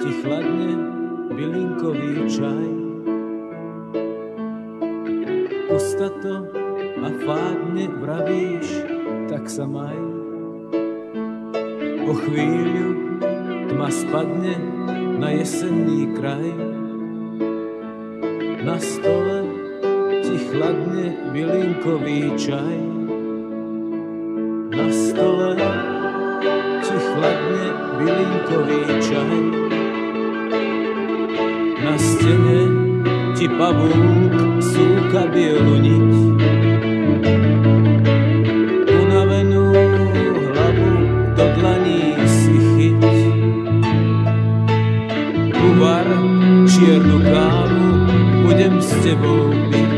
ti chladne bylinkový čaj. Pusta to a fádne vravíš, tak sa maj. Po chvíľu tma spadne na jesenný kraj. Na stole ti chladne bylinkový čaj. Na stole bylinkový čaj. Na stene ti pavúk súka bielu niť. Unavenú hlavu do dlaní si chyť. Uvar čiernu kávu, budem s tebou byť.